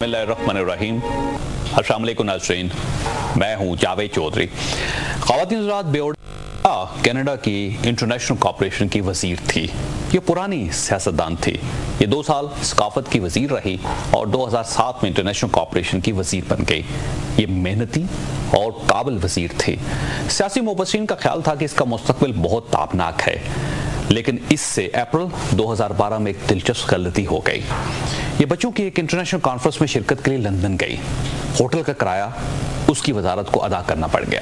بسم اللہ الرحمن الرحیم۔ السلام علیکم ناظرین۔ میں ہوں جاوید چودھری۔ خواتین حضرات بیوڈا کینیڈا کی انٹرنیشنل کارپوریشن کی وزیر تھی۔ یہ پرانی سیاستدان تھی۔ یہ دو سال ثقافت کی وزیر رہی اور دو ہزار سات میں انٹرنیشنل کارپوریشن کی وزیر بن گئی۔ یہ محنتی اور قابل وزیر تھی۔ سیاسی مبصرین کا خیال تھا کہ اس کا مستقبل بہت تابناک ہے۔ لیکن اس سے اپریل دو ہزار بارہ میں ایک دلچسپ غلطی ہو گئی۔ یہ بچوں کی ایک انٹرنیشنل کانفرنس میں شرکت کے لیے لندن گئی۔ ہوٹل کا کرایہ اس کی وزارت کو ادا کرنا پڑ گیا۔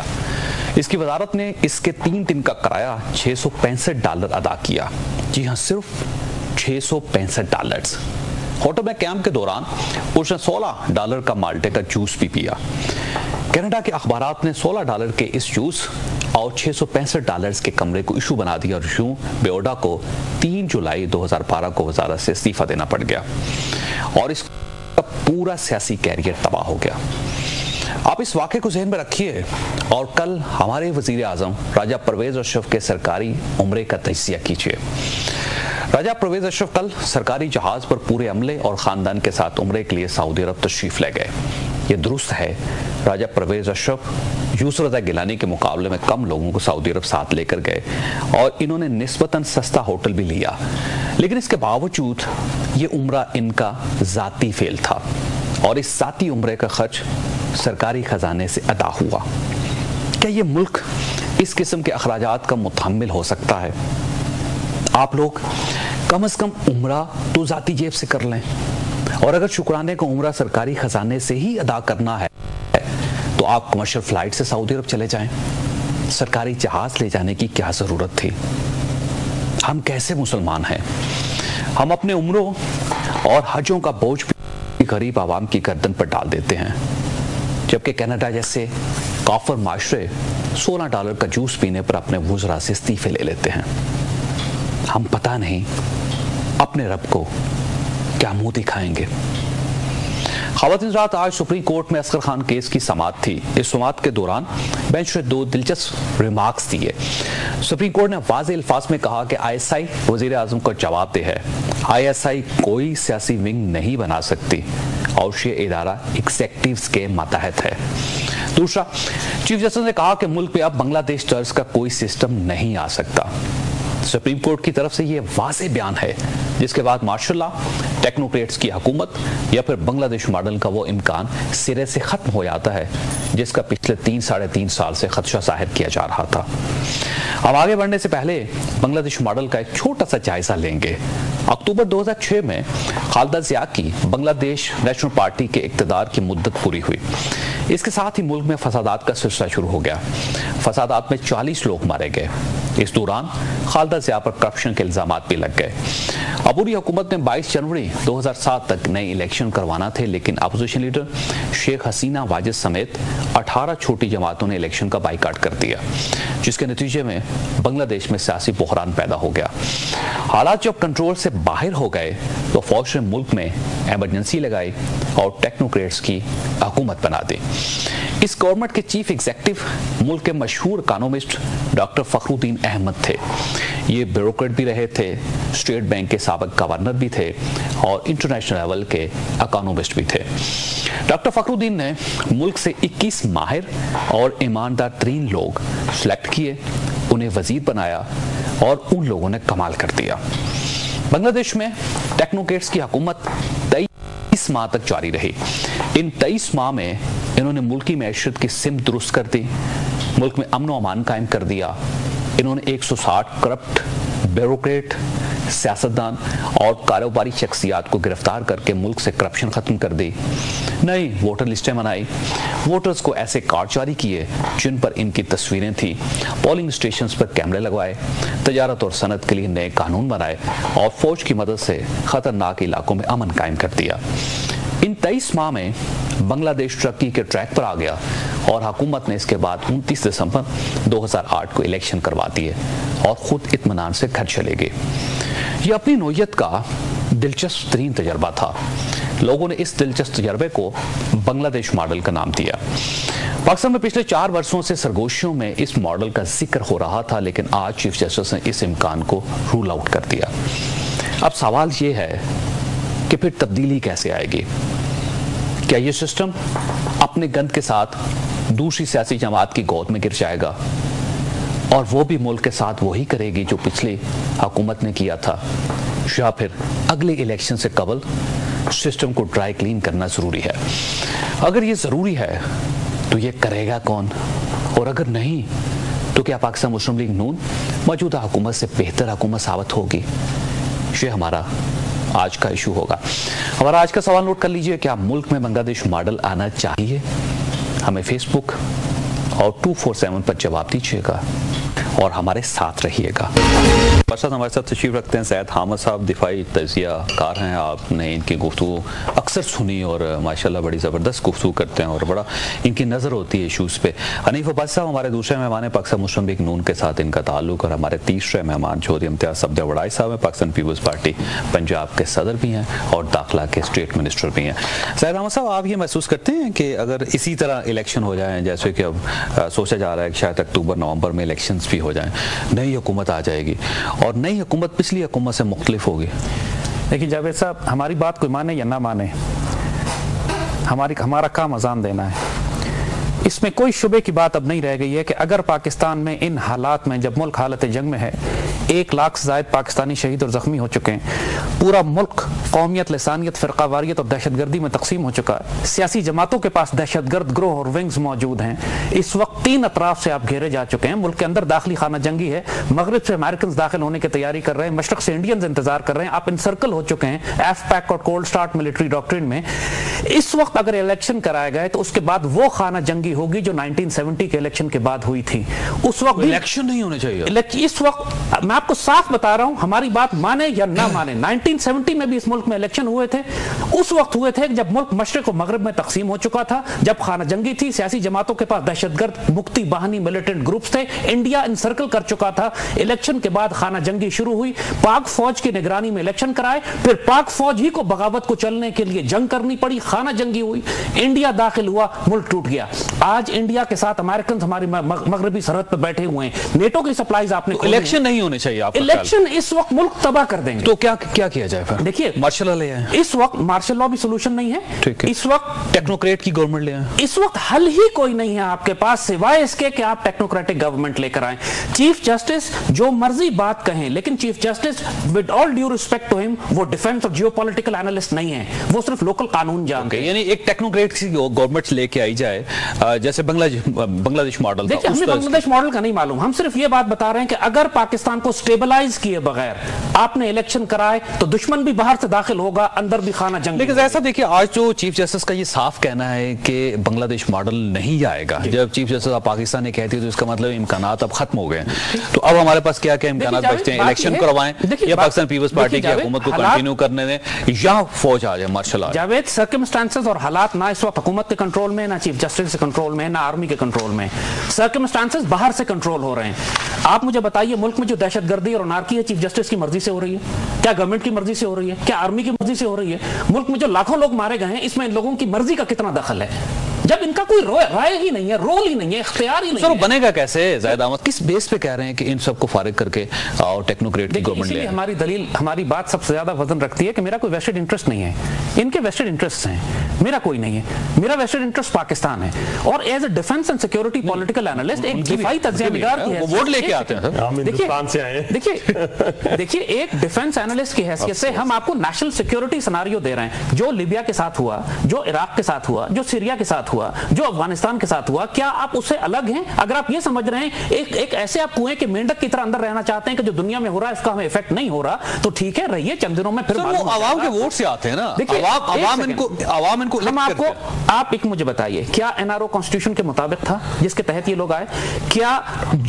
اس کی وزارت نے اس کے تین دن کا کرایہ چھ سو پینسٹھ ڈالر ادا کیا۔ جی ہاں صرف چھ سو پینسٹھ ڈالرز۔ ہوٹل میں کیمپ کے دوران اس نے سولہ ڈالر کا مالٹے کا جوس بھی پیا۔ کینیڈا کے اخبارات نے سولہ ڈالر کے اس جوس اور چھ سو پینسٹھ ڈالرز کے کمرے کو ایشو بنا دیا اور یوں بیوڈا کو تین جولائی دو ہزار بارہ کو وزارت سے استعفیٰ دینا پڑ گیا اور اس کا پورا سیاسی کیریئر تباہ ہو گیا۔ آپ اس واقعے کو ذہن میں رکھیے اور کل ہمارے وزیر اعظم راجہ پرویز اشرف کے سرکاری عمرے کا تجزیہ کیجیے۔ راجہ پرویز اشرف کل سرکاری جہاز پر پورے عملے اور خاندان کے ساتھ عمرے کے لیے سعودی عرب تشریف لے گئے۔ یہ درست ہے؟ راجہ پرویز اشرف، یوسف رضا گیلانی کے مقابلے میں کم لوگوں کو سعودی عرب ساتھ لے کر گئے اور انہوں نے نسبتاً سستا ہوٹل بھی لیا۔ لیکن اس کے باوجود یہ عمرہ ان کا ذاتی فیل تھا اور اس ذاتی عمرے کا خرچ سرکاری خزانے سے ادا ہوا۔ کیا یہ ملک اس قسم کے اخراجات کا متحمل ہو سکتا ہے؟ آپ لوگ کم از کم عمرہ تو ذاتی جیب سے کر لیں۔ اور اگر شکرانے کو عمرہ سرکاری خزانے سے ہی ادا کرنا ہے، تو آپ کمرشل فلائٹ سے سعودی عرب چلے جائیں۔ سرکاری جہاز لے جانے کی کیا ضرورت تھی؟ ہم کیسے مسلمان ہیں؟ ہم اپنے عمروں اور حجوں کا بوجھ بھی غریب عوام کی گردن پر ڈال دیتے ہیں۔ جبکہ کینیڈا جیسے کافر معاشرے سولہ ڈالر کا جوس پینے پر اپنے وزراء سے استعفے لے لیتے ہیں۔ ہم پتہ نہیں، اپنے رب کو کیا منہ دکھائیں گے؟ خواتین رات آج سپریم کورٹ میں اسکر خان کیس کی سماعت تھی۔ اس سماعت کے دوران بینچ نے دو دلچسپ ریمارکس دیے۔ سپریم کورٹ نے واضح الفاظ میں کہا کہ آئی ایس آئی وزیر اعظم کو جواب دے ہے۔ آئی ایس آئی کوئی سیاسی ونگ نہیں بنا سکتی۔ اور یہ ادارہ ایگزیکٹیوز کے ماتحت ہے۔ دوسرا، چیف جسٹس نے کہا کہ ملک پہ اب بنگلہ دیش طرز کا کوئی سسٹم نہیں آ سکتا۔ سپریم کورٹ کی طرف سے یہ واضح بیان ہے۔ جس کے بعد ماشاء اللہ ٹیکنوکریٹس کی حکومت یا پھر بنگلہ دیش ماڈل کا وہ امکان سرے سے ختم ہو جاتا ہے، جس کا پچھلے تین، ساڑھے تین سال سے خدشہ ظاہر کیا جا رہا تھا۔ اب آگے بڑھنے سے پہلے بنگلہ دیش ماڈل کا ایک چھوٹا سا جائزہ لیں گے۔ اکتوبر دو ہزار چھ میں خالدہ ضیاء کی بنگلہ دیش نیشنل پارٹی کے اقتدار کی مدت پوری ہوئی۔ اس کے ساتھ ہی ملک میں فسادات کا سلسلہ شروع ہو گیا۔ فسادات میں چالیس لوگ مارے گئے۔ اس دوران خالدہ ضیاء پر کرپشن کے الزامات بھی لگ گئے۔ عبوری حکومت نے بائیس جنوری دو ہزار سات تک نئے الیکشن کروانا تھے، لیکن اپوزیشن لیڈر شیخ حسینہ واجد سمیت اٹھارہ چھوٹی جماعتوں نے الیکشن کا بائیکاٹ کر دیا، جس کے نتیجے میں بنگلہ دیش میں سیاسی بحران پیدا ہو گیا۔ حالات جب کنٹرول سے باہر ہو گئے، تو فوج نے ملک میں ایمرجنسی لگائی اور ٹیکنوکریٹس کی حکومت بنا دی۔ اس گورنمنٹ کے چیف ایگزیکٹو ملک کے مشہور اکانومسٹ ڈاکٹر فخر الدین احمد تھے۔ یہ بیوروکریٹ بھی رہے تھے اسٹیٹ بینک کے سابق گورنر بھی تھے اور انٹرنیشنل لیول کے اکانومسٹ بھی تھے۔ ڈاکٹر فخر الدین نے ملک سے اکیس ماہر اور ایماندار ترین لوگ سلیکٹ کیے، انہیں وزیر بنایا اور ان لوگوں نے کمال کر دیا۔ بنگلہ دیش میں ٹیکنوکریٹس کی حکومت تیئیس ماہ تک جاری رہی ان تیئیس ماہ میں انہوں نے ملکی معیشت کی سمت درست کر دی ملک میں امن و امان قائم کر دیا۔ انہوں نے ایک سو ساٹھ کرپٹ بیوروکریٹ سیاستدان اور کاروباری شخصیات کو گرفتار کر کے ملک سے کرپشن ختم کر دی نئی ووٹر لسٹیں بنائی ووٹرز کو ایسے کارڈ جاری کیے جن پر ان کی تصویریں تھیں۔ پولنگ اسٹیشنز پر کیمرے لگوائے۔ تجارت اور صنعت کے لیے نئے قانون بنائے اور فوج کی مدد سے خطرناک علاقوں میں امن قائم کر دیا۔ ان تیئیس ماہ میں بنگلہ دیش ترقی کے ٹریک پر آ گیا اور حکومت نے اس کے بعد انتیس دسمبر دو ہزار آٹھ کو الیکشن کروا دیے اور خود اطمینان سے گھر چلے گئے۔ یہ اپنی نوعیت کا دلچسپ ترین تجربہ تھا۔ لوگوں نے اس دلچسپ تجربے کو بنگلہ دیش ماڈل کا نام دیا۔ پاکستان میں پچھلے چار برسوں سے سرگوشیوں میں اس ماڈل کا ذکر ہو رہا تھا، لیکن آج چیف جسٹس نے اس امکان کو رول آؤٹ کر دیا۔ اب سوال یہ ہے کہ پھر تبدیلی کیسے آئے گی؟ کیا یہ سسٹم اپنے گند کے ساتھ دوسری سیاسی جماعت کی گود میں گر جائے گا؟ اور وہ بھی ملک کے ساتھ وہی کرے گی جو پچھلی حکومت نے کیا تھا۔ یا پھر اگلے الیکشن سے قبل سسٹم کو ڈرائی کلین کرنا ضروری ہے۔ اگر یہ ضروری ہے تو یہ کرے گا کون؟ اور اگر نہیں تو کیا پاکستان مسلم لیگ نون موجودہ حکومت سے بہتر حکومت ثابت ہوگی؟ یہ ہمارا آج کا ایشو ہوگا۔ ہمارا آج کا سوال نوٹ کر لیجیے کیا ملک میں بنگلہ دیش ماڈل آنا چاہیے؟ ہمیں فیس بک اور ٹو فور سیون پر جواب دیجیے گا۔ اور ہمارے ساتھ رہیے گا۔ ساتھ ہمارے ساتھ تشریف رکھتے ہیں۔ سید حامد صاحب، دفاعی تجزیہ کار ہیں۔ آپ نے ان کی گفتگو اکثر سنی اور ماشاءاللہ بڑی زبردست گفتگو کرتے ہیں اور بڑا ان کی نظر ہوتی ہے ایشوز پہ۔ حنیف عباس صاحب، ہمارے دوسرے مہمان پاکستان مسلم نون کے ساتھ ان کا تعلق اور ہمارے تیسرے مہمان چودھری امتیاز سبدہ وڑائی صاحب ہیں۔ پاکستان پیپلز پارٹی پنجاب کے صدر بھی ہیں اور داخلہ کے اسٹیٹ منسٹر بھی ہیں۔ سید حامد صاحب، آپ یہ محسوس کرتے ہیں کہ اگر اسی طرح الیکشن ہو جائیں، جیسے کہ اب سوچا جا رہا ہے کہ شاید اکتوبر، نومبر میں الیکشنز بھی ہو جائیں۔ نئی حکومت آ جائے گی۔ اور نئی حکومت پچھلی حکومت سے مختلف ہوگی۔ لیکن جاوید صاحب، ہماری بات کوئی مانے یا نہ مانے، ہماری، ہمارا کام اذان دینا ہے۔ اس میں کوئی شبے کی بات اب نہیں رہ گئی ہے کہ اگر پاکستان میں ان حالات میں جب ملک حالت جنگ میں ہے ایک لاکھ زائد پاکستانی شہید اور زخمی ہو چکے ہیں۔ پورا ملک قومیت لسانیت فرقہ واریت اور دہشت گردی میں تقسیم ہو چکا ہے۔ سیاسی جماعتوں کے پاس دہشت گرد گروہ اور ونگز موجود ہیں۔ اس وقت تین اطراف سے آپ گھیرے جا چکے ہیں۔ ملک کے اندر داخلی خانہ جنگی ہے۔ مغرب سے امریکنز داخل ہونے کی تیاری کر رہے ہیں۔ مشرق سے انڈینز انتظار کر رہے ہیں۔ آپ انسرکل ہو چکے ہیں ایف پیک اور کولڈ سٹارٹ ملٹری ڈاکٹرین میں۔ اس وقت اگر الیکشن کرائے گئے تو اس کے بعد وہ خانہ جنگی ہوگی جو 1970 کے الیکشن کے بعد ہوئی تھی۔ اس وقت الیکشن نہیں ہونے چاہیے۔ اس وقت میں آپ کو صاف بتا رہا ہوں، ہماری بات مانے یا نہ مانے 1970 میں بھی اس ملک میں الیکشن ہوئے تھے۔ اس وقت ہوئے تھے جب ملک مشرق و مغرب میں تقسیم ہو چکا تھا، جب خانہ جنگی تھی، سیاسی جماعتوں کے پاس دہشت گرد، مکتی باہنی ملیٹنٹ گروپس تھے۔ انڈیا انسرکل کر چکا تھا۔ الیکشن کے بعد خانہ جنگی شروع ہوئی۔ پاک فوج کی نگرانی میں الیکشن کرائے۔ پھر پاک فوج ہی کو بغاوت کو چلنے کے لیے جنگ کرنی پڑی۔ خانہ جنگی ہوئی۔ انڈیا داخل ہوا، ملک ٹوٹ گیا۔ آج انڈیا کے ساتھ امریکنز ہماری مغربی سرحد پہ بیٹھے ہوئے ہیں۔ نیٹو کی سپلائیز آپ نے الیکشن نہیں ہونے چاہیے۔ آپ الیکشن اس وقت ملک تباہ کر دیں گے۔ تو کیا کیا کیا جائے پھر؟ دیکھیے مارشل لا لے آئیں اس وقت مارشل لا بھی سولوشن نہیں ہے۔ ٹھیک ہے۔ اس وقت ٹیکنوکریٹ کی گورنمنٹ لے آئیں اس وقت حل ہی کوئی نہیں ہے آپ کے پاس سوائے اس کے کہ آپ ٹیکنوکریٹک گورنمنٹ لے کر آئیں۔ چیف جسٹس جو مرضی بات کہیں لیکن chief justice with all due respect to ہم وہ ڈیفنس اور جیو پولیٹیکل اینالسٹ نہیں ہے۔ وہ صرف لوکل قانون جانتے ہیں۔ یعنی ایک ٹیکنوکریٹ کی گورنمنٹ لے کے آئی جائے جیسے بنگلہ دیش ماڈل دیکھیں ہمیں بنگلہ دیش ماڈل کا نہیں معلوم۔ ہم صرف یہ بات بتا رہے ہیں کہ اگر پاکستان کو سٹیبلائز کیے بغیر آپ نے الیکشن کرائے تو دشمن بھی باہر سے داخل ہوگا اندر بھی خانہ جنگ لیکن ایسا دیکھیں آج جو چیف جسٹس کا یہ صاف کہنا ہے کہ بنگلہ دیش ماڈل نہیں آئے گا۔ جب چیف جسٹس آپ پاکستان نے کہتی ہے تو اس کا مطلب امکانات اب ختم ہو گئے۔ ہیں تو اب ہمارے پاس کیا کیا امکانات بچتے ہیں؟ الیکشن کروائیں یا پاکستان پیپلز پارٹی کی حکومت کو کنٹینیو کرنے دیں یا فوج آ جائے مارشل آ جاوید سرکمسٹانسز اور حالات نہ اس وقت حکومت کے کنٹرول میں نہ چیف جسٹس کے کنٹرول میں نہ آرمی کے کنٹرول میں۔ سرکمسٹانسز باہر سے کنٹرول ہو رہے ہیں۔ آپ مجھے بتائیے ملک میں جو دہشت گردی اور انارکی ہے چیف جسٹس کی مرضی سے ہو رہی ہے۔ کیا گورنمنٹ کی مرضی سے ہو رہی ہے؟ کیا آرمی کی مرضی سے ہو رہی ہے؟ ملک میں جو لاکھوں لوگ مارے گئے ہیں، اس میں ان لوگوں کی مرضی کا کتنا دخل ہے؟ جب ان کا کوئی رائے ہی نہیں ہے رول ہی نہیں ہے اختیار ہی نہیں سر بنے گا کیسے؟ زائد احمد کس بیس پہ کہہ رہے ہیں کہ ان سب کو فارغ کر کے اور ٹیکنوکریٹ کی گورنمنٹ لے ہماری دلیل ہماری بات سب سے زیادہ وزن رکھتی ہے کہ میرا کوئی ویسٹڈ انٹرسٹ نہیں ہے۔ ان کے ویسٹڈ انٹرسٹ ہیں میرا کوئی نہیں ہے۔ میرا ویسٹڈ انٹرسٹ پاکستان ہے۔ اور as a defence and security political analyst ایک دفاعی تجزیہ نگار کی حیثیت ووٹ لے کے آتے ہیں ہم ہندوستان سے آئے دیکھیے دیکھیے ایک ڈیفنس اینالسٹ کی حیثیت سے ہم آپ کو نیشنل سیکیورٹی سناریو دے رہے ہیں۔ جو لیبیا کے ساتھ ہوا جو عراق کے ساتھ ہوا جو سیریا کے ساتھ ہوا۔ جو افغانستان کے ساتھ ہوا کیا آپ اس سے الگ ہیں؟ اگر آپ یہ سمجھ رہے ہیں ایک ایک ایسے آپ کنویں کے مینڈک کی طرح اندر رہنا چاہتے ہیں کہ جو دنیا میں ہو رہا ہے اس کا ہمیں افیکٹ نہیں ہو رہا تو ٹھیک ہے رہیے چند دنوں میں پھر وہ عوام کے ووٹ سے آتے ہیں نا۔ عوام ان کو عوام ان کو ہم آپ کو آپ ایک مجھے بتائیے کیا این آر او کانسٹیٹیوشن کے مطابق تھا جس کے تحت یہ لوگ آئے؟ کیا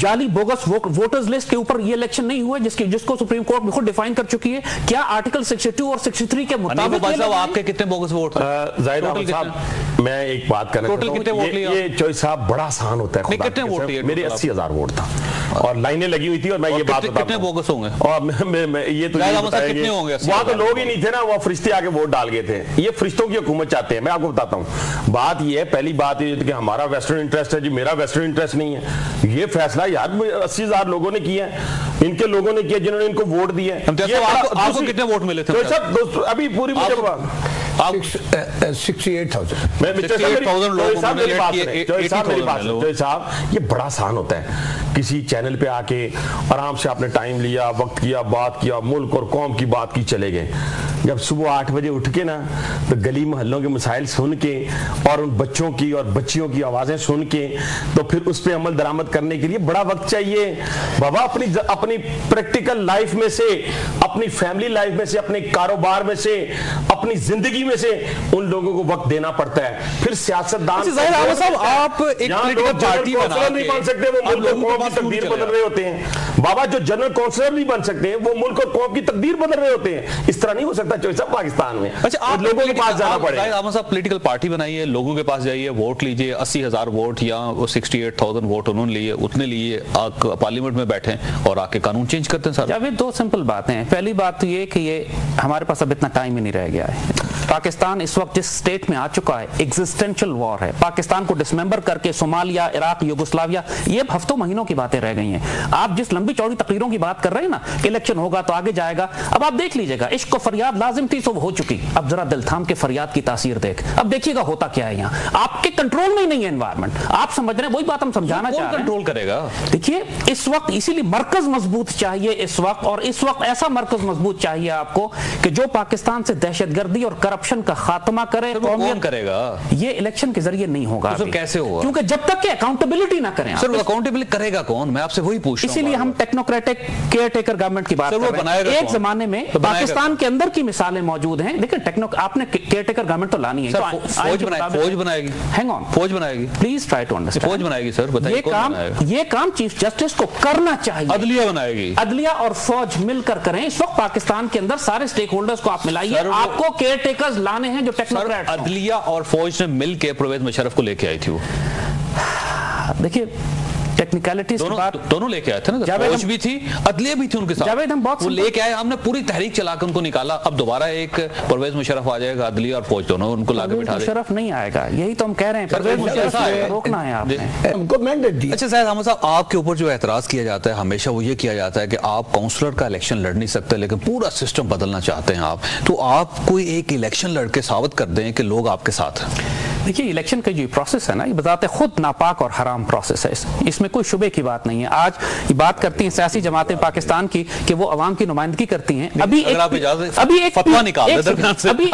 جعلی بوگس ووٹرز لسٹ کے اوپر یہ الیکشن نہیں ہوئے جس کی جس کو سپریم کورٹ میں خود ڈیفائن کر چکی ہے؟ کیا آرٹیکل 62 اور 63 کے مطابق آپ کے کتنے بوگس ووٹ احمد صاحب میں ایک بات کرنا چاہتا ہوں یہ چوائس صاحب بڑا آسان ہوتا ہے کتنے ووٹ میرے اسی ہزار ووٹ تھا۔ اور لائنیں لگی ہوئی تھی اور میں یہ بات بتا کتنے بوگس ہوں گے اور یہ تو کتنے ہوں گے؟ وہاں تو لوگ ہی نہیں تھے نا وہ فرشتے آگے ووٹ ڈال گئے تھے۔ یہ فرشتوں کی حکومت چاہتے ہیں میں آپ کو بتاتا ہوں۔ بات یہ ہے پہلی بات یہ کہ ہمارا ویسٹرن انٹرسٹ ہے جی میرا ویسٹرن انٹرسٹ نہیں ہے۔ یہ فیصلہ یار اسی ہزار لوگوں نے کیا ہے۔ ان کے لوگوں نے کیا جنہوں نے ان کو ووٹ دیا آپ کو کتنے ووٹ ملے تھے؟ ابھی پوری مجھے آپ سکسٹی ایٹ تھاؤزینڈ میں مسٹر صاحب 68,000 لوگ جوہر صاحب انہوں نے میری بات لیٹ سنیں کیے، جوہر صاحب میری 80,000 بات سنیں لوگ۔ جوہر صاحب یہ بڑا آسان ہوتا ہے کسی چینل پہ آ کے آرام سے آپ نے ٹائم لیا وقت کیا بات کیا ملک اور قوم کی بات کی چلے گئے جب صبح آٹھ بجے اٹھ کے نا تو گلی محلوں کے مسائل سن کے اور ان بچوں کی اور بچیوں کی آوازیں سن کے تو پھر اس پہ عمل درآمد کرنے کے لیے بڑا وقت چاہیے بابا اپنی اپنی پریکٹیکل لائف میں سے اپنی فیملی لائف میں سے اپنے کاروبار میں سے اپنی زندگی میں سے ان لوگوں کو وقت دینا پڑتا ہے پھر سیاست دان اچھا، ظاہر احمد صاحب، آپ ایک political party بنا نہیں کے بن سکتے وہ آپ ملک اور لوگوں قوم پاس کی فون تقدیر بدل۔ رہے ہوتے ہیں بابا جو جنرل کونسلر نہیں بن سکتے وہ ملک اور قوم کی تقدیر بدل رہے ہوتے ہیں۔ اس طرح نہیں ہو سکتا چوئی صاحب پاکستان میں۔ اچھا آپ لوگوں کے پاس جانا پڑے۔ احمد صاحب پولیٹیکل پارٹی بنائیے لوگوں کے پاس جائیے ووٹ لیجیے اسی ہزار ووٹ یا سکسٹی ایٹ تھاؤزینڈ ووٹ انہوں نے لیے اتنے لیے پارلیمنٹ میں بیٹھیں اور آ کے قانون چینج کرتے ہیں سر۔ جاوید دو سمپل باتیں ہیں۔ پہلی بات تو یہ کہ یہ ہمارے پاس اب اتنا ٹائم ہی نہیں رہ گیا ہے۔ پاکستان اس وقت جس سٹیٹ میں آ چکا ہے ایگزسٹینشل وار ہے۔ پاکستان کو ڈسممبر کر کے صومالیہ عراق یوگسلاویہ یہ ہفتوں مہینوں کی باتیں رہ گئی ہیں۔ آپ جس لمبی چوڑی تقریروں کی بات کر رہے ہیں نا کہ الیکشن ہوگا تو آگے جائے گا۔ اب آپ دیکھ لیجیے گا عشق و فریاد لازم تھی سو وہ ہو چکی۔ اب ذرا دل تھام کے فریاد کی تاثیر دیکھ۔ اب دیکھیے گا ہوتا کیا ہے یہاں۔ آپ کے کنٹرول میں ہی نہیں ہے انوائرمنٹ آپ سمجھ رہے ہیں وہی بات ہم سمجھانا چاہ رہے ہیں۔ کنٹرول کرے گا؟ دیکھیے اس وقت اسی لیے مرکز مضبوط چاہیے اس وقت اور اس وقت ایسا مرکز مضبوط چاہیے آپ کو کہ جو پاکستان سے دہشت گردی اور کرپشن کا خاتمہ کرے قومیت کرے گا؟ یہ الیکشن کے ذریعے نہیں ہوگا تو سر۔ کیسے ہوگا؟ کیونکہ جب تک کہ اکاؤنٹیبلٹی نہ کریں سر وہ اکاؤنٹیبل کرے گا کون؟ میں آپ سے وہی پوچھ رہا اسی لیے ہم ٹیکنوکریٹک کیئر ٹیکر گورنمنٹ کی بات کر رہے ہیں۔ ایک؟ زمانے میں پاکستان کے اندر کی مثالیں موجود ہیں۔ لیکن ٹیکنو آپ نے کیئر ٹیکر گورنمنٹ تو لانی ہے۔ سر فوج بنائے مطابق- فوج بنائے گی۔ Hang on. فوج بنائے گی۔ پلیز ٹرائی ٹو انڈرسٹینڈ فوج بنائے گی سر بتائیے کون بنائے گا؟ یہ کام چیف جسٹس کو کرنا چاہیے۔ عدلیہ بنائے گی۔ عدلیہ اور فوج مل کر کریں۔ اس وقت پاکستان کے اندر سارے سٹیک ہولڈرز کو آپ ملائیے۔ آپ کو کیئر ٹیکرز لانے ہیں جو ٹیکنوکریٹ عدلیہ اور فوج نے مل کے پرویز مشرف کو لے کے آئی تھی وہ۔ دیکھیے ٹیکنیکلٹیز دونوں دونوں لے کے آئے تھے نا فوج بھی تھی عدلیہ بھی تھی ان کے ساتھ۔ جاوید ہم بہت وہ لے کے آئے ہم نے پوری تحریک چلا کے ان کو نکالا۔ اب دوبارہ ایک پرویز مشرف آ جائے گا عدلیہ اور فوج دونوں ان کو لا کے بٹھا دے۔ مشرف نہیں آئے گا یہی تو ہم کہہ رہے ہیں پرویز مشرف روکنا ہے آپ۔ نے۔ ہم کو مینڈیٹ دی۔ اچھا زید احمد صاحب آپ کے اوپر جو اعتراض کیا جاتا ہے ہمیشہ وہ یہ کیا جاتا ہے کہ آپ کاؤنسلر کا الیکشن لڑ نہیں سکتے لیکن پورا سسٹم بدلنا چاہتے ہیں آپ۔ تو آپ کوئی ایک الیکشن لڑ کے ثابت کر دیں کہ لوگ آپ کے ساتھ ہیں۔ دیکھیے الیکشن کا جو پروسیس ہے نا یہ بذات خود ناپاک اور حرام پروسیس ہے اس- میں کوئی شبے کی بات نہیں ہے۔ آج یہ بات کرتی ہیں سیاسی جماعتیں پاکستان کی کہ وہ عوام کی نمائندگی کرتی ہیں۔ ابھی ایک ابھی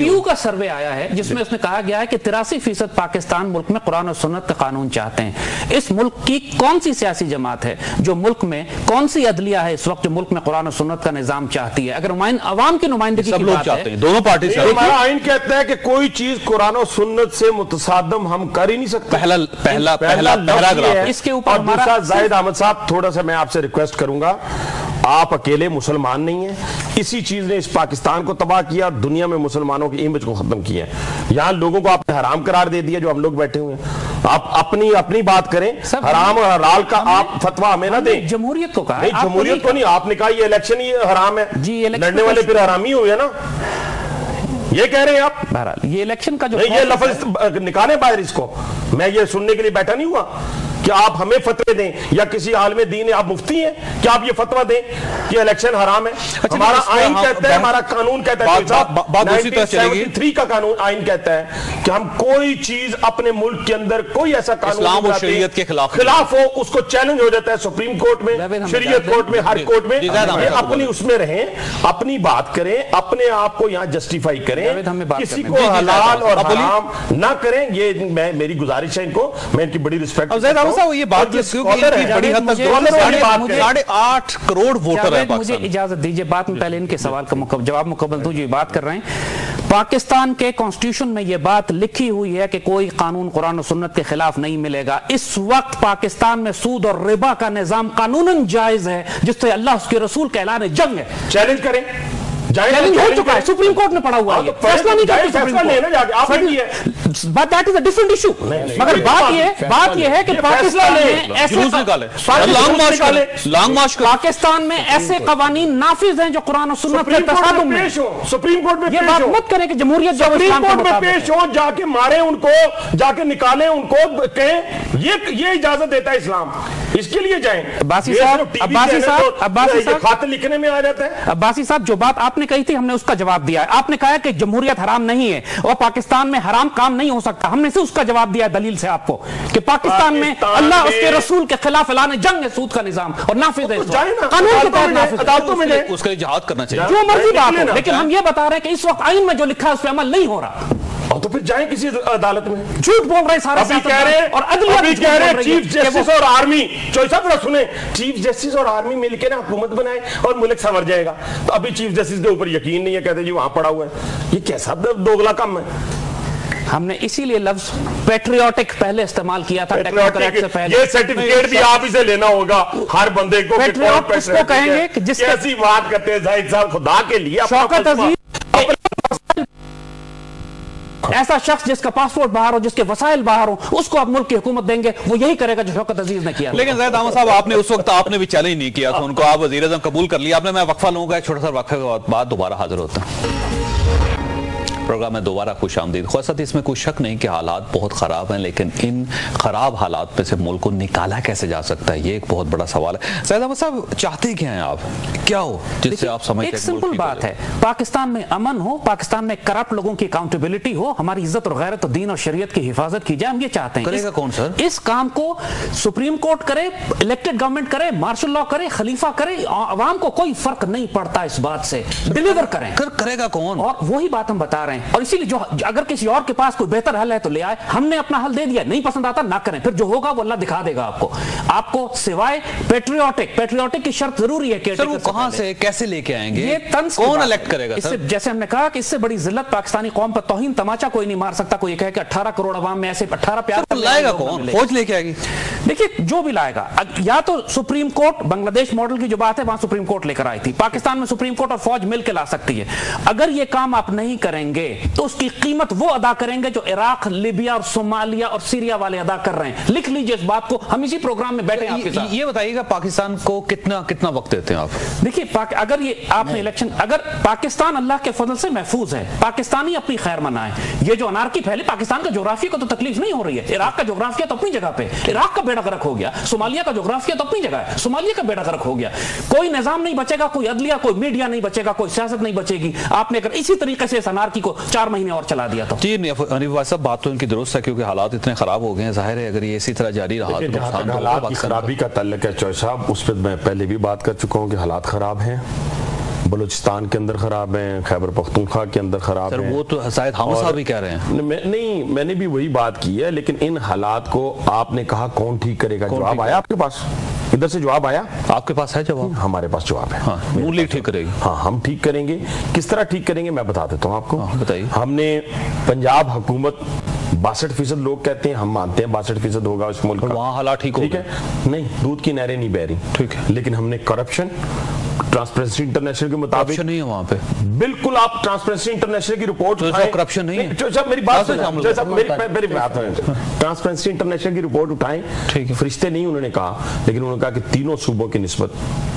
پیو۔ کا سروے آیا ہے جس میں اس میں کہا گیا ہے کہ تراسی فیصد پاکستان ملک میں قرآن و سنت کا قانون چاہتے ہیں۔ اس ملک کی کون سی سیاسی جماعت ہے جو ملک میں کون سی عدلیہ ہے اس وقت جو ملک میں قرآن و سنت کا نظام چاہتی ہے؟ اگر عوام کی نمائندگی کی بات چاہتے ہے ہیں دونوں پارٹی سے ہمارا آئین کہتا ہے کہ کوئی چیز قرآن و سنت سے متصادم ہم کر ہی نہیں سکتے۔ پہلا پہلا پہلا پیراگراف ہے۔ اس کے اوپر اور ہمارا دوسرا زاہد احمد صاحب تھوڑا سا میں آپ سے ریکویسٹ کروں گا۔ آپ اکیلے مسلمان نہیں ہیں۔ اسی چیز نے اس پاکستان کو تباہ کیا دنیا میں مسلمانوں کی امیج کو ختم کیا ہے۔ یہاں لوگوں کو آپ نے حرام قرار دے دیا جو ہم لوگ بیٹھے ہوئے ہیں۔ آپ اپنی اپنی بات کریں۔ حرام اور حلال کا آپ فتویٰ ہمیں نہ دیں۔ جمہوریت کو کہا۔ ہے، نہیں جمہوریت کو نہیں آپ نے کہا یہ الیکشن ہی حرام ہے۔ جی، لڑنے والے پھر حرامی ہوئے نا۔ یہ کہہ رہے ہیں آپ؟ بہرحال یہ الیکشن کا جو یہ لفظ نکالیں باہر اس کو۔ میں یہ سننے کے لیے بیٹھا نہیں ہوا۔ کہ آپ ہمیں فتوے دیں یا کسی عالم دین آپ مفتی ہیں کہ آپ یہ فتوہ دیں کہ الیکشن حرام ہے ہمارا اس میں آئین کہتا ہے ہمارا قانون کہتا ہے بات- اسی طرح چلے گی۔ 1973 کا قانون آئین کہتا ہے کہ ہم کوئی چیز اپنے ملک کے اندر کوئی ایسا قانون اسلام لاتے شریعت کے خلاف خلاف ہو اس کو چیلنج ہو جاتا ہے سپریم کورٹ میں شریعت کورٹ میں ہر جی- کورٹ میں جی، اپنی۔ اس میں رہیں اپنی بات کریں اپنے آپ کو یہاں جسٹیفائی کریں کسی کو۔ جی، حلال اور۔ حرام نہ کریں یہ میری گزارش ہے ان کو میں ان کی بڑی رسپیکٹ صاحب یہ بات بڑی حد تک ساڑھے- آٹھ کروڑ ووٹر جاوید مجھے اجازت دیجیے بات میں پہلے ان کے سوال کا جواب مکمل دوں جو یہ بات کر رہے ہیں۔ پاکستان کے کانسٹیٹیوشن میں یہ بات لکھی ہوئی ہے کہ کوئی قانون قرآن و سنت کے خلاف نہیں ملے گا۔ اس وقت پاکستان میں سود اور ربا کا نظام قانوناً جائز ہے جس سے اللہ اس کے رسول کا اعلان جنگ ہے۔ چیلنج کریں۔ چیلنج ہو چکا ہے۔ سپریم کورٹ نے پڑا ہوا ہے فیصلہ نہیں جائے کرتی نے کیا but that is a different issue مگر بات یہ بات یہ ہے کہ پاکستان۔ میں ایسے long march long march Pakistan میں ایسے قوانین نافذ ہیں جو قرآن و سنت کے سپریم کورٹ تصادم میں میں پیش ہو سپریم کورٹ میں یہ بات مت کریں کہ جمہوریت جو سپریم اسلام کورٹ میں پیش۔ ہو جا کے مارے ان کو جا کے نکالیں ان کو کہیں یہ یہ اجازت دیتا ہے اسلام اس کے لیے جائیں عباسی صاحب، عباسی صاحب، عباسی صاحب۔ خط لکھنے میں آ جاتا ہے عباسی صاحب جو بات آپ نے کہی تھی ہم نے اس کا جواب دیا ہے۔ آپ نے کہا ہے کہ جمہوریت حرام نہیں ہے اور پاکستان میں حرام کام نہیں ہو سکتا۔ ہم نے سے اس کا جواب دیا ہے دلیل سے آپ کو کہ پاکستان میں اللہ اس کے رسول کے خلاف اعلان جنگ ہے سود کا نظام اور نافذ ہے۔ قانون کے عدالتوں تحت نافذ ہے۔ اس کا جہاد کرنا چاہیے۔ جو مرضی بات ہو لیکن ہم یہ بتا رہے ہیں کہ اس وقت آئین میں جو لکھا ہے اس پہ عمل نہیں ہو رہا۔ تو پھر جائیں کسی عدالت میں۔ جھوٹ بول رہے سارے ابھی کہہ رہے اور عدلیہ ابھی بھی کہہ رہے چیف جسٹس اور آرمی چوئی صاحب ذرا سنیں۔ چیف جسٹس اور آرمی مل کے نا حکومت بنائے اور ملک سنور جائے گا۔ تو ابھی چیف جسٹس کے اوپر یقین نہیں ہے کہتے جی وہاں پڑا ہوا ہے۔ یہ کیسا دوگلا کم ہے؟ ہم نے اسی لیے لفظ پیٹریوٹک پہلے استعمال کیا تھا سے پہلے۔ یہ سرٹیفکیٹ بھی آپ اسے لینا ہوگا۔ ہر بندے کو کہ پیٹریوٹ کون اس کو کہیں۔ گے کہ جس کیسی بات کرتے ہیں زاہد صاحب خدا کے لیے شوکت عزیز ایسا شخص جس کا پاسپورٹ باہر ہو، جس کے وسائل باہر ہو اس کو آپ ملک کی حکومت دیں گے، وہ یہی کرے گا جو شوکت عزیز نے کیا۔ لیکن زید احمد صاحب، آپ نے اس وقت آپ نے بھی چیلنج نہیں کیا تھا، ان کو آپ وزیر اعظم قبول کر لیا۔ آپ نے میں وقفہ لوں گا، ایک چھوٹا سا وقفے کے بعد دوبارہ حاضر ہوتا ہوں۔ پروگرام میں دوبارہ خوش آمدید۔ خواصت اس میں کوئی شک نہیں کہ حالات بہت خراب ہیں لیکن ان خراب حالات میں سے ملک کو نکالا کیسے جا سکتا ہے؟ یہ ایک بہت بڑا سوال ہے۔ سید احمد صاحب چاہتے کیا ہیں آپ؟ کیا ہو؟ جس سے آپ سمجھتے ایک ہیں سمپل بات؟ ہے۔ پاکستان میں امن ہو پاکستان میں کرپٹ لوگوں کی اکاؤنٹیبلٹی ہو ہماری عزت اور غیرت و دین اور شریعت کی حفاظت کی جائے ہم یہ چاہتے ہیں۔ کرے گا کون سر؟ اس کام کو سپریم کورٹ کرے الیکٹڈ گورنمنٹ کرے مارشل لا کرے خلیفہ کرے عوام کو کوئی فرق نہیں پڑتا اس بات سے۔ ڈیلیور کریں۔ کر کرے گا کون؟ اور وہی بات ہم بتا رہے ہیں۔ اور اسی لیے جو اگر کسی اور کے پاس کوئی بہتر حل ہے تو لے آئے۔ ہم نے اپنا حل دے دیا نہیں پسند آتا نہ کریں۔ پھر جو ہوگا وہ اللہ دکھا دے گا آپ کو۔ آپ کو سوائے پیٹریوٹک پیٹریوٹک کی شرط ضروری ہے کہ وہ کہاں سے کیسے لے کے آئیں گے؟ یہ کی کون الیکٹ۔ کرے گا جیسے ہم نے کہا کہ اس سے بڑی ذلت پاکستانی قوم پر توہین تماچا کوئی نہیں مار سکتا کوئی کہے کہ اٹھارہ کروڑ عوام میں ایسے اٹھارہ پیار سر، لائے گا کون؟ فوج لے کے آئے گی۔ دیکھیے جو بھی لائے گا یا تو سپریم کورٹ بنگلہ دیش ماڈل کی جو بات ہے وہاں سپریم کورٹ لے کر آئی تھی۔ پاکستان میں سپریم کورٹ اور فوج مل کے لا سکتی ہے۔ اگر یہ کام آپ نہیں کریں گے تو اس کی قیمت وہ ادا کریں گے جو عراق لیبیا اور صومالیہ اور سیریا والے ادا کر رہے ہیں۔ لکھ لیجیے اس بات کو۔ ہم اسی پروگرام میں بیٹھے ہیں آپ کے ساتھ۔ یہ بتائیے گا پاکستان کو کتنا کتنا وقت دیتے ہیں آپ؟ دیکھیے پاک اگر یہ آپ نے الیکشن اگر پاکستان اللہ کے فضل سے محفوظ ہے پاکستانی اپنی خیر منائے۔ یہ جو انارکی پھیلے پاکستان کا جغرافیہ کو تو تکلیف نہیں ہو رہی ہے۔ عراق کا جغرافیہ تو اپنی جگہ پہ عراق کا بیڑا غرق ہو گیا۔ صومالیہ کا جغرافیہ تو اپنی جگہ ہے۔ صومالیہ کا بیڑا غرق ہو گیا۔ کوئی نظام نہیں بچے گا کوئی عدلیہ کوئی میڈیا نہیں بچے گا کوئی سیاست نہیں بچے گی۔ آپ نے اگر اسی طریقے سے اس انارکی کو چار مہینے اور چلا دیا تو۔ جی حنیف بھائی صاحب بات تو ان کی درست ہے کیونکہ حالات اتنے خراب ہو گئے ہیں۔ ظاہر ہے اگر یہ اسی طرح جاری رہا تو نقصان حالات کی۔ خرابی کا تعلق ہے چوئی صاحب اس پہ میں پہلے بھی بات کر چکا ہوں کہ حالات خراب ہیں۔ بلوچستان کے اندر خراب ہیں خیبر پختونخوا کے اندر خراب ہیں۔ وہ تو شاید حامد صاحب بھی کہہ رہے ہیں۔ نہیں میں نے بھی وہی بات کی ہے لیکن ان حالات کو آپ نے کہا کون ٹھیک کرے گا؟ جواب آیا آپ کے پاس؟ ادھر سے جواب آیا؟ آپ کے پاس ہے جواب؟ ہمارے پاس جواب ہے۔ ہاں نون لیگ ٹھیک کرے گی۔ ہاں ہم ٹھیک کریں گے۔ کس طرح ٹھیک کریں گے میں بتا دیتا ہوں آپ کو۔ ہاں، بتائیے۔ ہم نے پنجاب حکومت باسٹھ فیصد لوگ کہتے ہیں ہم مانتے ہیں باسٹھ فیصد ہوگا اس ملک کا۔ وہاں حالات ٹھیک ہو ٹھیک گئے۔ ہے؟ نہیں دودھ کی نہریں نہیں بہ رہی۔ ٹھیک ہے۔ لیکن ہم نے کرپشن ٹرانسپیرنسی انٹرنیشنل کے مطابق آپشن نہیں ہے وہاں پہ بالکل آپ ٹرانسپیرنسی انٹرنیشنل کی رپورٹ corruption نہیں ہے؟ میری بات میری بات ٹرانسپیرنسی انٹرنیشنل کی رپورٹ اٹھائیں۔ فرشتے نہیں انہوں نے کہا لیکن انہوں نے کہا کہ تینوں صوبوں کی نسبت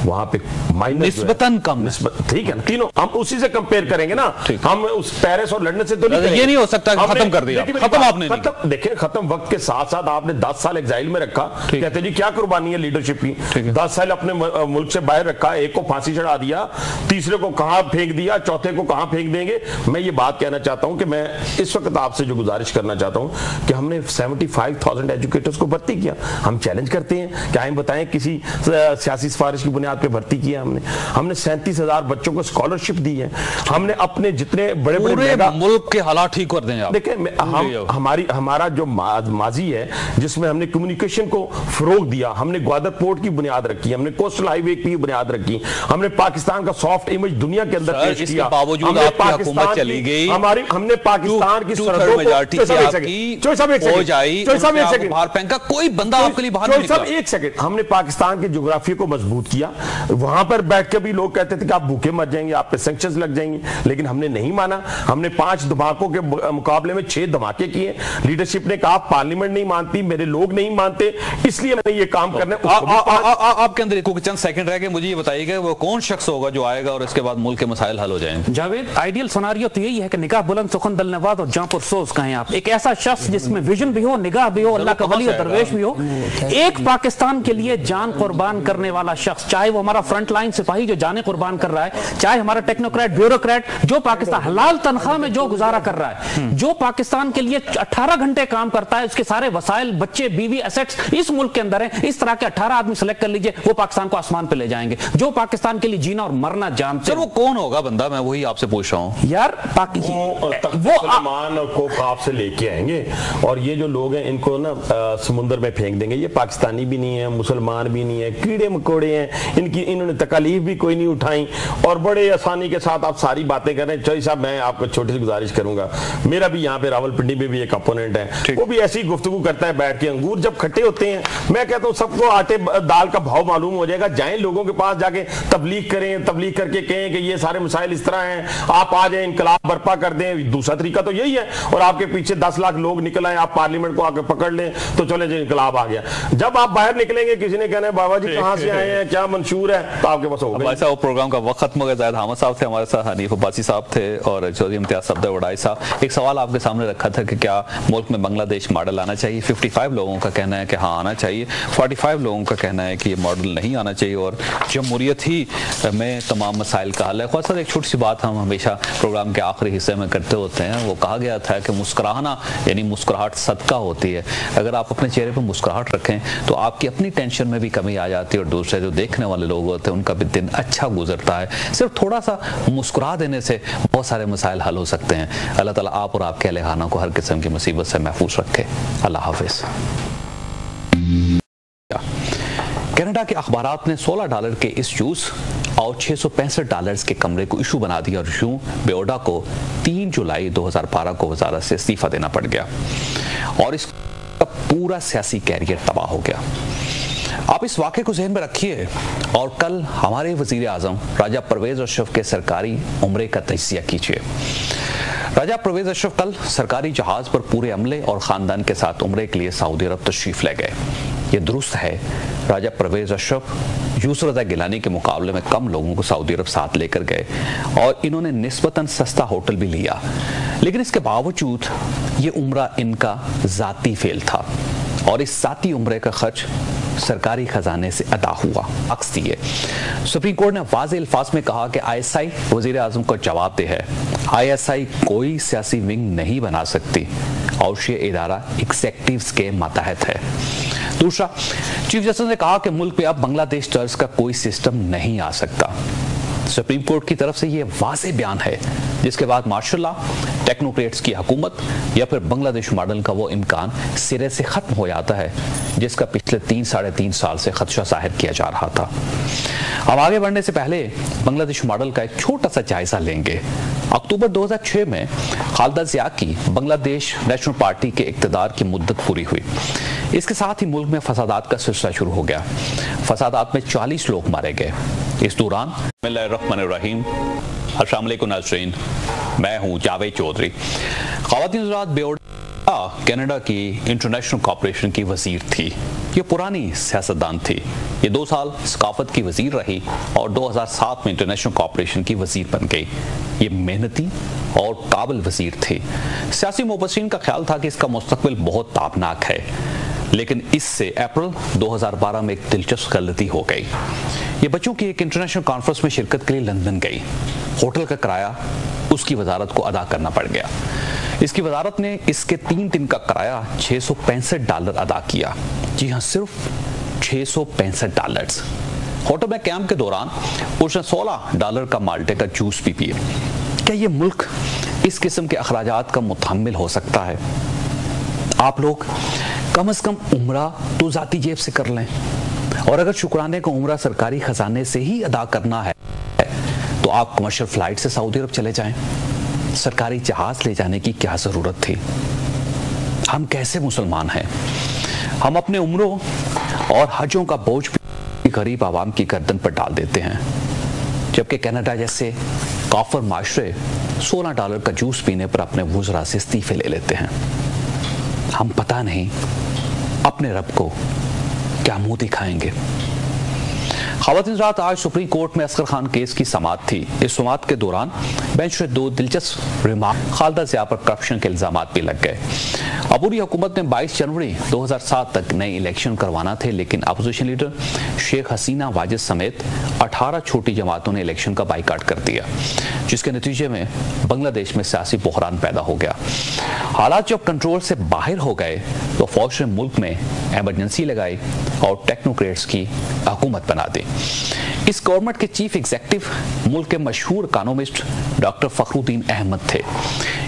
وہاں پہ مائنس نسبتاً کم۔ نسبت ٹھیک ہے نا تینوں ہم اسی سے کمپیئر کریں گے نا۔ ہم اس پیرس اور لندن سے تو نہیں یہ۔ نہیں ہو سکتا کہ ختم کر دیا۔ ختم آپ نے دیکھیں ختم وقت کے ساتھ ساتھ آپ نے دس سال ایگزائل میں رکھا۔ کہتے جی کیا قربانی ہے لیڈرشپ کی۔ دس سال اپنے ملک سے باہر رکھا ایک کو پھانسی چڑھا دیا تیسرے کو کہاں پھینک دیا چوتھے کو کہاں پھینک دیں گے؟ میں یہ بات کہنا چاہتا ہوں کہ میں اس وقت آپ سے جو گزارش کرنا چاہتا ہوں کہ ہم نے سیونٹی فائیو تھاؤزینڈ ایجوکیٹرز کو بھرتی کیا۔ ہم چیلنج کرتے ہیں کہ آئیں بتائیں کسی سیاسی سفارش کی بنیاد پہ بھرتی کیا ہم نے؟ ہم نے سینتیس ہزار بچوں کو اسکالرشپ دی ہے۔ ہم نے اپنے جتنے بڑے بڑے ملک کے حالات ٹھیک کر دیں دیکھیں ہم ہماری ہمارا جو ما- ماضی ہے جس میں ہم نے کمیونیکیشن کو فروغ دیا ہم نے گوادر پورٹ کی بنیاد رکھی ہم نے کوسٹل ہائی وے کی بنیاد رکھی ہم نے پاکستان کا سافٹ امیج دنیا کے اندر پیش اس کے کیا۔ باوجود ہم نے آپ کی پاکستان حکومت چلی گئی۔ ہماری ہم نے پاکستان کی سرحدوں کو تھی ایک آپ کی، ایک آئی، چوئی نے ایک آپ کو باہر پھینکا کوئی بندہ آپ کے لیے باہر نہیں نکلا۔ ایک سیکنڈ۔ ہم نے پاکستان کے جغرافیہ کو مضبوط کیا۔ وہاں پر بیٹھ کے بھی لوگ کہتے تھے کہ آپ بھوکے مر جائیں گے آپ پہ سینکشنز لگ جائیں گے۔ لیکن ہم نے نہیں مانا۔ ہم نے پانچ دھماکوں کے مقابلے میں چھ دھماکے کیے۔ لیڈرشپ نے کہا پارلیمنٹ نہیں مانتی میرے لوگ نہیں مانتے اس لیے میں نے یہ کام کرنا آپ کے اندر کوئی چند سیکنڈ رہ گئے مجھے یہ بتائیے کہ وہ کون شخص ہوگا جو آئے گا اور اس کے بعد ملک کے مسائل حل ہو جائیں گے؟ جاوید آئیڈیل سناریو تو یہی ہے کہ نگاہ بلند سخن دل نواد اور جاں پر سوز کہیں آپ۔ ایک ایسا شخص جس میں ویژن بھی ہو نگاہ بھی ہو اللہ کا ولی و درویش بھی ہو ایک پاکستان کے لیے جان قربان کرنے والا شخص چاہے وہ ہمارا فرنٹ لائن سپاہی جو جانے قربان کر رہا ہے چاہے ہمارا ٹیکنوکریٹ بیوروکریٹ جو پاکستان حلال تنخواہ میں جو گزارا کر رہا ہے۔ جو پاکستان کے لیے اٹھارہ گھنٹے کام کرتا ہے اس کے سارے وسائل بچے بیوی ایسٹس اس ملک کے اندر ہیں۔ اس طرح کے اٹھارہ آدمی سلیکٹ کر لیجیے وہ پاکستان کو آسمان پہ لے جائیں گے۔ جو پاکستان کے لیے جینا اور مرنا جانتے سر وہ کون ہوگا بندہ؟ میں وہی آپ سے پوچھ رہا ہوں۔ یار پاک وہ تخت وہ سلیمان کو خواب سے لے کے آئیں گے اور یہ جو لوگ ہیں ان کو نا سمندر میں پھینک دیں گے۔ یہ پاکستانی بھی نہیں ہے مسلمان بھی نہیں ہے کیڑے مکوڑے ہیں۔ ان کی انہوں نے تکالیف بھی کوئی نہیں اٹھائیں اور بڑے آسانی کے ساتھ آپ ساری باتیں کر رہے ہیں۔ چوئی صاحب میں آپ کو چھوٹی سی گزارش کروں گا۔ میرا بھی یہاں پہ راول پنڈی میں بھی ایک اپوننٹ ہے۔ وہ بھی ایسی گفتگو کرتا ہے بیٹھ کے۔ انگور جب کھٹے ہوتے ہیں میں کہتا ہوں سب کو آٹے دال کا بھاؤ معلوم ہو جائے گا۔ جائیں لوگوں کے پاس جا کے۔ تبلیغ کریں تبلیغ کر کے کہیں کہ یہ سارے مسائل اس طرح ہیں آپ آ جائیں انقلاب برپا کر دیں دوسرا طریقہ تو یہی ہے اور آپ کے پیچھے دس لاکھ لوگ نکل آئیں آپ پارلیمنٹ کو آ کے پکڑ لیں تو چلے جی انقلاب آ گیا۔ جب آپ باہر نکلیں گے کسی نے کہنا ہے بابا جی کہاں سے آئے ہیں؟ کیا منشور ہے؟ تو آپ کے پاس ہو اب گئے ایسا پروگرام کا وقت ختم ہو گیا زاہد حامد صاحب تھے ہمارے ساتھ حنیف عباسی صاحب تھے اور چودھری امتیاز صفدر وڈائی صاحب۔ ایک سوال آپ کے سامنے رکھا تھا کہ کیا ملک میں بنگلہ دیش ماڈل آنا چاہیے؟ 55 لوگوں کا کہنا ہے کہ ہاں آنا چاہیے۔ 45 لوگوں کا کہنا ہے کہ یہ ماڈل نہیں آنا چاہیے اور جمہوریت ہی میں تمام مسائل کا حل ہے۔ خواہ صاحب ایک چھوٹی سی بات ہم ہمیشہ پروگرام کے آخری حصے میں کرتے ہوتے ہیں۔ وہ کہا گیا تھا کہ مسکراہنا یعنی مسکراہٹ صدقہ ہوتی ہے۔ اگر آپ اپنے چہرے پہ مسکراہٹ رکھیں تو آپ کی اپنی ٹینشن میں بھی کمی آ جاتی ہے اور دوسرے جو دیکھنے والے لوگ ہوتے ہیں، ان کا بھی دن اچھا گزرتا ہے۔ صرف تھوڑا سا مسکرا دینے سے بہت سارے مسائل حل ہو سکتے ہیں۔ اللہ تعالیٰ آپ اور آپ کے اہل خانہ کو ہر قسم کی مصیبت سے محفوظ رکھے۔ اللہ حافظ۔ کینیڈا کے اخبارات نے سولہ ڈالر کے اس جوس اور چھ سو پینسٹھ ڈالرز کے کمرے کو ایشو بنا دیا اور یوں بیوڈا کو تین جولائی دو ہزار بارہ کو وزارت سے استعفیٰ دینا پڑ گیا اور اس کا پورا سیاسی کیریئر تباہ ہو گیا۔ آپ اس واقعے کو ذہن میں رکھیے اور کل ہمارے وزیر اعظم راجہ پرویز اشرف کے سرکاری عمرے کا تجزیہ کیجیے۔ راجہ پرویز اشرف کل سرکاری جہاز پر پورے عملے اور خاندان کے ساتھ عمرے کے لیے سعودی عرب تشریف لے گئے۔ یہ درست ہے راجہ پرویز اشرف یوسف رضا گیلانی کے مقابلے میں کم لوگوں کو سعودی عرب ساتھ لے کر گئے اور انہوں نے نسبتاً سستا ہوٹل بھی لیا۔ لیکن اس کے باوجود یہ عمرہ ان کا ذاتی فیل تھا اور اس ذاتی عمرے کا خرچ سرکاری خزانے سے ادا ہوا۔ عکس دیے سپریم کورٹ نے واضح الفاظ میں کہا کہ آئی ایس آئی وزیر اعظم کو جواب دے ہے۔ آئی ایس آئی کوئی سیاسی ونگ نہیں بنا سکتی۔ اور یہ ادارہ ایگزیکٹیوز کے ماتحت ہے۔ دوسرا، چیف جسٹس نے کہا کہ ملک پہ اب بنگلہ دیش طرز کا کوئی سسٹم نہیں آ سکتا۔ سپریم کورٹ کی طرف سے یہ واضح بیان ہے، جس کے بعد مارشل لا ٹیکنوکریٹس کی حکومت یا پھر بنگلہ دیش ماڈل کا وہ امکان سرے سے ختم ہو جاتا ہے، جس کا پچھلے تین، ساڑھے تین سال سے خدشہ ظاہر کیا جا رہا تھا۔ اب آگے بڑھنے سے پہلے بنگلہ دیش ماڈل کا ایک چھوٹا سا جائزہ لیں گے۔ اکتوبر دو ہزار چھ میں خالدہ ضیاء کی بنگلہ دیش نیشنل پارٹی کے اقتدار کی مدت پوری ہوئی۔ اس کے ساتھ ہی ملک میں فسادات کا سلسلہ شروع ہو گیا۔ فسادات میں چالیس لوگ مارے گئے۔ اس دوران اللہ الرحمن الرحیم۔ السلام علیکم ناظرین۔ میں ہوں جاوید چودھری۔ خواتین حضرات بیوڈا کینیڈا کی انٹرنیشنل کارپوریشن کی وزیر تھی۔ یہ پرانی سیاستدان تھی۔ یہ دو سال ثقافت کی وزیر رہی اور دو ہزار سات میں انٹرنیشنل کارپوریشن کی وزیر بن گئی۔ یہ محنتی اور قابل وزیر تھی۔ سیاسی مبصرین کا خیال تھا کہ اس کا مستقبل بہت تابناک ہے۔ لیکن اس سے اپریل دو ہزار بارہ میں ایک دلچسپ غلطی ہو گئی۔ یہ بچوں کی ایک انٹرنیشنل کانفرنس میں شرکت کے لیے لندن گئی۔ ہوٹل کا کرایہ اس کی وزارت کو ادا کرنا پڑ گیا۔ اس کی وزارت نے اس کے تین دن کا کرایہ چھ سو پینسٹھ ڈالر ادا کیا۔ جی ہاں صرف چھ سو پینسٹھ ڈالرز۔ ہوٹل میں کیمپ کے دوران اس نے سولہ ڈالر کا مالٹے کا جوس بھی پیے۔ کیا یہ ملک اس قسم کے اخراجات کا متحمل ہو سکتا ہے؟ آپ لوگ کم از کم عمرہ تو ذاتی جیب سے کر لیں۔ اور اگر شکرانے کو عمرہ سرکاری خزانے سے ہی ادا کرنا ہے، تو آپ کمرشل فلائٹ سے سعودی عرب چلے جائیں۔ سرکاری جہاز لے جانے کی کیا ضرورت تھی؟ ہم کیسے مسلمان ہیں؟ ہم اپنے عمروں اور حجوں کا بوجھ بھی غریب عوام کی گردن پر ڈال دیتے ہیں۔ جبکہ کینیڈا جیسے کافر معاشرے سولہ ڈالر کا جوس پینے پر اپنے وزراء سے استعفے لے لیتے ہیں۔ ہم پتہ نہیں اپنے رب کو کیا منہ دکھائیں گے؟ خواتین رات آج سپریم کورٹ میں اسکر خان کیس کی سماعت تھی۔ اس سماعت کے دوران بینچ نے دو دلچسپ ریمارک، خالدہ ضیاء پر کرپشن کے الزامات بھی لگ گئے۔ عبوری حکومت نے بائیس جنوری دو ہزار سات تک نئے الیکشن کروانا تھے، لیکن اپوزیشن لیڈر شیخ حسینہ واجد سمیت اٹھارہ چھوٹی جماعتوں نے الیکشن کا بائی کاٹ کر دیا، جس کے نتیجے میں بنگلہ دیش میں سیاسی بحران پیدا ہو گیا۔ حالات جب کنٹرول سے باہر ہو گئے، تو فوج نے ملک میں ایمرجنسی لگائی اور ٹیکنوکریٹس کی حکومت بنا دی۔ اس گورنمنٹ کے چیف ایگزیکٹو ملک کے مشہور اکانومسٹ ڈاکٹر فخر الدین احمد تھے۔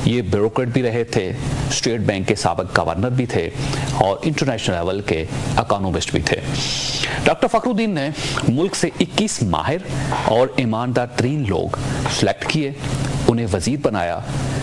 یہ بیوروکریٹ بھی رہے تھے اسٹیٹ بینک کے سابق گورنر بھی تھے اور انٹرنیشنل لیول کے اکانومسٹ بھی تھے۔ ڈاکٹر فخر الدین نے ملک سے اکیس ماہر اور ایماندار ترین لوگ سلیکٹ کیے، انہیں وزیر بنایا۔